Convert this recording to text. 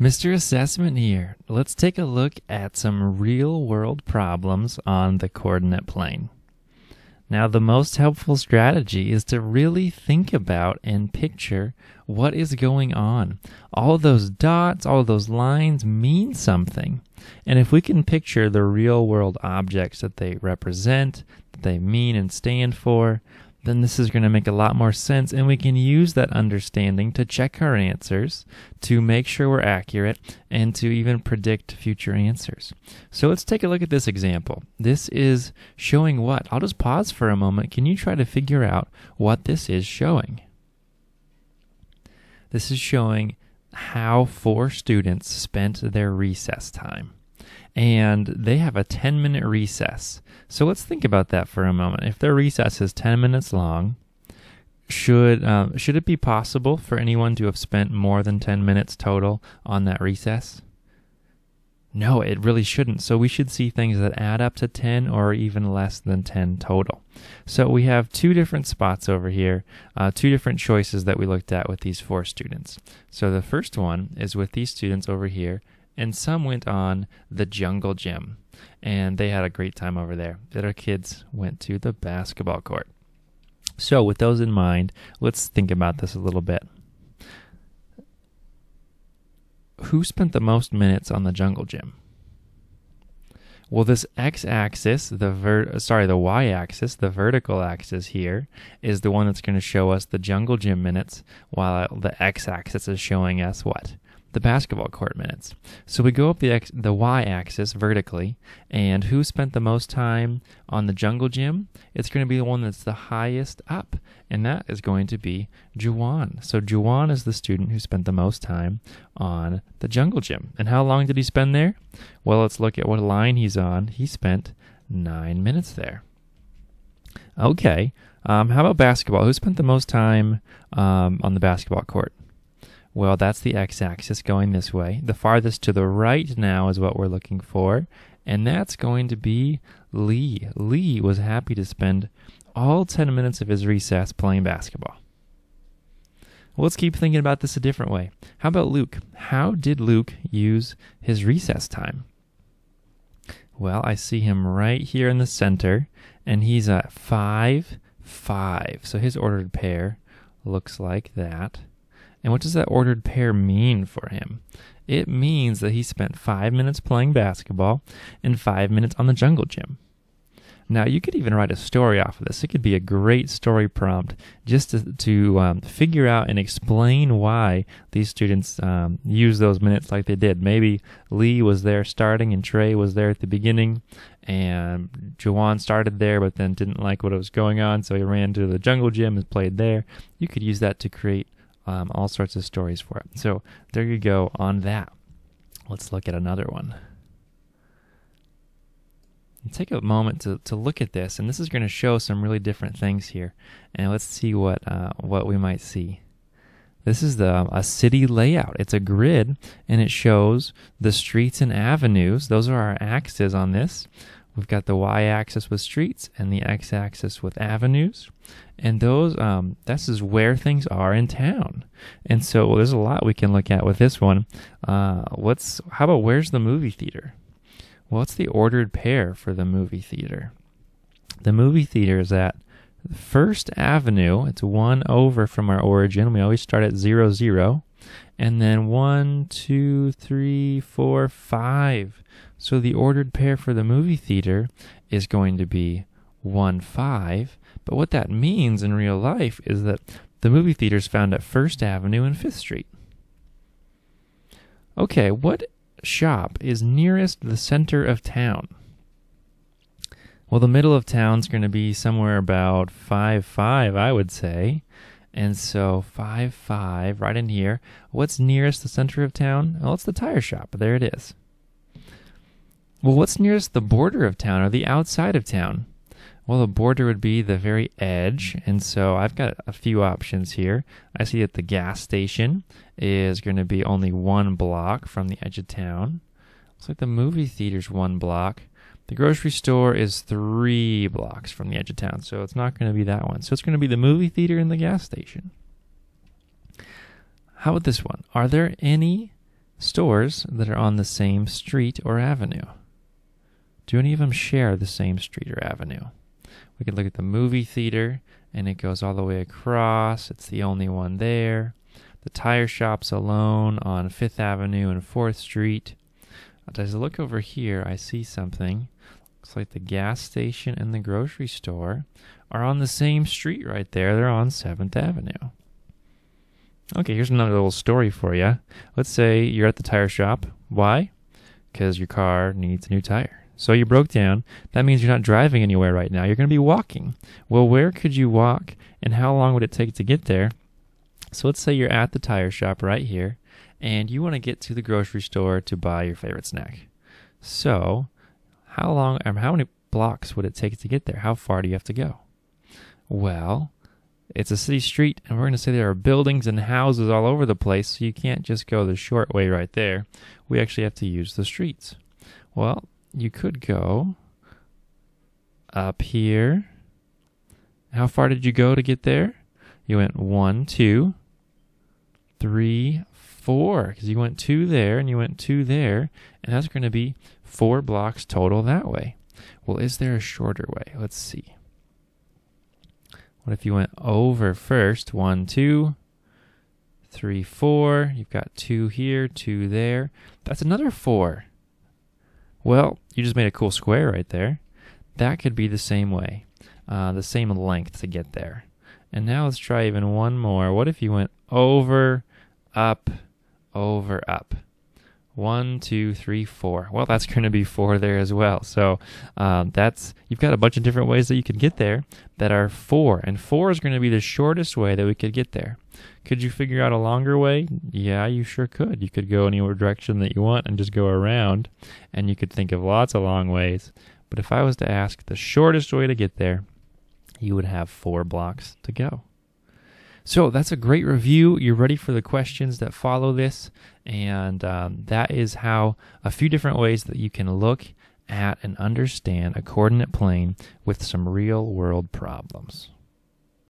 Mr. Assessment here. Let's take a look at some real world problems on the coordinate plane. Now, the most helpful strategy is to really think about and picture what is going on. All those dots, all those lines mean something. And if we can picture the real world objects that they represent, that they mean and stand for, then this is going to make a lot more sense and we can use that understanding to check our answers, to make sure we're accurate, and to even predict future answers. So let's take a look at this example. This is showing what? I'll just pause for a moment. Can you try to figure out what this is showing? This is showing how four students spent their recess time and they have a 10 minute recess. So let's think about that for a moment. If their recess is 10 minutes long, should um, should it be possible for anyone to have spent more than 10 minutes total on that recess? No, it really shouldn't. So we should see things that add up to 10 or even less than 10 total. So we have two different spots over here, uh, two different choices that we looked at with these four students. So the first one is with these students over here and some went on the jungle gym and they had a great time over there. The other kids went to the basketball court. So, with those in mind, let's think about this a little bit. Who spent the most minutes on the jungle gym? Well, this x-axis, the ver- sorry, the y-axis, the vertical axis here is the one that's going to show us the jungle gym minutes, while the x-axis is showing us what? The basketball court minutes. So we go up the x, the y-axis vertically, and who spent the most time on the jungle gym? It's going to be the one that's the highest up, and that is going to be Juwan. So Juwan is the student who spent the most time on the jungle gym. And how long did he spend there? Well, let's look at what line he's on. He spent nine minutes there. Okay. Um, how about basketball? Who spent the most time um, on the basketball court? Well, that's the x-axis going this way. The farthest to the right now is what we're looking for, and that's going to be Lee. Lee was happy to spend all 10 minutes of his recess playing basketball. Well, let's keep thinking about this a different way. How about Luke? How did Luke use his recess time? Well, I see him right here in the center, and he's at 5 5. So his ordered pair looks like that. And what does that ordered pair mean for him? It means that he spent five minutes playing basketball and five minutes on the jungle gym. Now, you could even write a story off of this. It could be a great story prompt just to, to um, figure out and explain why these students um, use those minutes like they did. Maybe Lee was there starting and Trey was there at the beginning, and Juwan started there but then didn't like what was going on, so he ran to the jungle gym and played there. You could use that to create um, all sorts of stories for it. So there you go on that. Let's look at another one. take a moment to, to look at this, and this is going to show some really different things here. And let's see what uh, what we might see. This is the a city layout. It's a grid, and it shows the streets and avenues. Those are our axes on this. We've got the y-axis with streets and the x-axis with avenues, and those um, this is where things are in town. And so well, there's a lot we can look at with this one. Uh, what's how about where's the movie theater? Well, it's the ordered pair for the movie theater. The movie theater is at First Avenue. It's one over from our origin. We always start at zero zero, and then one, two, three, four, five so the ordered pair for the movie theater is going to be 1 5. But what that means in real life is that the movie theater is found at First Avenue and Fifth Street. Okay, what shop is nearest the center of town? Well, the middle of town's going to be somewhere about 5 5, I would say. And so 5 5, right in here. What's nearest the center of town? Well, it's the tire shop. There it is. Well, what's nearest the border of town or the outside of town? Well, the border would be the very edge, and so I've got a few options here. I see that the gas station is going to be only one block from the edge of town. Looks like the movie theater's one block. The grocery store is three blocks from the edge of town, so it's not going to be that one. So it's going to be the movie theater and the gas station. How about this one? Are there any stores that are on the same street or avenue? Do any of them share the same street or avenue? We could look at the movie theater, and it goes all the way across. It's the only one there. The tire shop's alone on Fifth Avenue and Fourth Street. As I look over here, I see something. Looks like the gas station and the grocery store are on the same street right there. They're on 7th Avenue. Okay, here's another little story for you. Let's say you're at the tire shop. Why? Because your car needs a new tire. So you broke down. That means you're not driving anywhere right now. You're going to be walking. Well, where could you walk and how long would it take to get there? So let's say you're at the tire shop right here and you want to get to the grocery store to buy your favorite snack. So, how long or how many blocks would it take to get there? How far do you have to go? Well, it's a city street, and we're going to say there are buildings and houses all over the place, so you can't just go the short way right there. We actually have to use the streets. Well, you could go up here. How far did you go to get there? You went one, two, three, four, because you went two there and you went two there, and that's going to be four blocks total that way. Well, is there a shorter way? Let's see. What if you went over first? One, two, three, four. You've got two here, two there. That's another four. Well, you just made a cool square right there. That could be the same way, uh, the same length to get there. And now let's try even one more. What if you went over, up, over, up? One, two, three, four. Well, that's going to be four there as well. So um, that's you've got a bunch of different ways that you could get there that are four, and four is going to be the shortest way that we could get there. Could you figure out a longer way? Yeah, you sure could. You could go any direction that you want and just go around, and you could think of lots of long ways. But if I was to ask the shortest way to get there, you would have four blocks to go. So that's a great review. You're ready for the questions that follow this. And um, that is how a few different ways that you can look at and understand a coordinate plane with some real world problems.